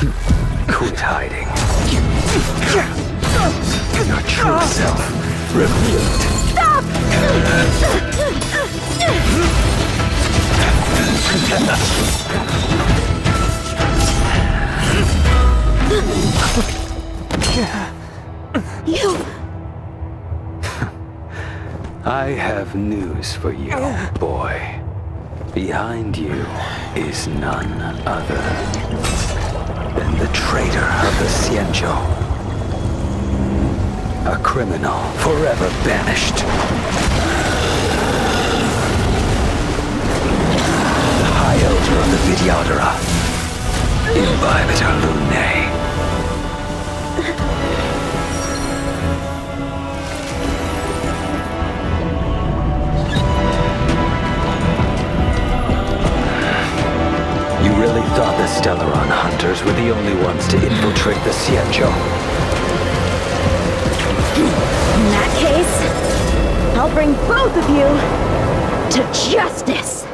Quit hiding. Your true self revealed. Stop! You... I have news for you, boy. Behind you is none other the traitor of the Xianzhou. A criminal forever banished. The High Elder of the Vidyadhara. Imbibitor Lunae. Really thought the Stellaron hunters were the only ones to infiltrate the Xianzhou? In that case, I'll bring both of you to justice!